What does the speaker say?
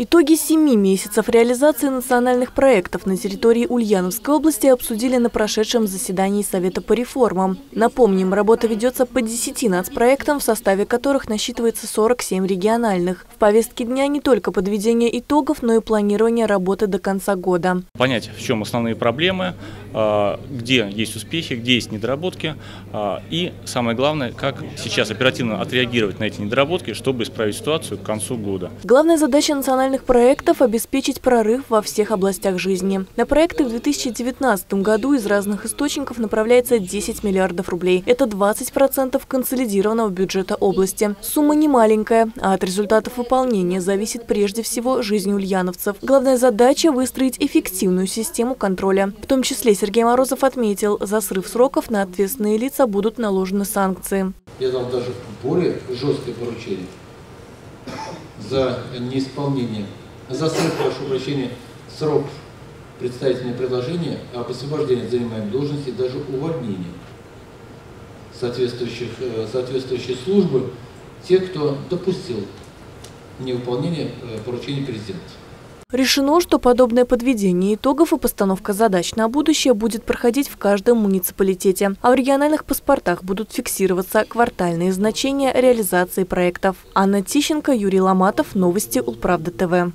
Итоги семи месяцев реализации национальных проектов на территории Ульяновской области обсудили на прошедшем заседании Совета по реформам. Напомним, работа ведется по 10 нацпроектам, в составе которых насчитывается 47 региональных. В повестке дня не только подведение итогов, но и планирование работы до конца года. Понять, в чем основные проблемы, а, где есть успехи, где есть недоработки а, и, самое главное, как сейчас оперативно отреагировать на эти недоработки, чтобы исправить ситуацию к концу года. Главная задача национальных национальных проектов – обеспечить прорыв во всех областях жизни. На проекты в 2019 году из разных источников направляется 10 миллиардов рублей. Это 20% консолидированного бюджета области. Сумма не маленькая, а от результатов выполнения зависит прежде всего жизнь ульяновцев. Главная задача – выстроить эффективную систему контроля. В том числе Сергей Морозов отметил, за срыв сроков на ответственные лица будут наложены санкции. Я дал даже более жесткое поручение за неисполнение, за срыв, прошу прощения, срок представительное предложение об освобождении от занимаемой должности, даже увольнение соответствующих, э, соответствующей службы тех, кто допустил невыполнение э, поручений президента. Решено, что подобное подведение итогов и постановка задач на будущее будет проходить в каждом муниципалитете, а в региональных паспортах будут фиксироваться квартальные значения реализации проектов. Анна Тищенко, Юрий Ломатов, Новости Улправда ТВ.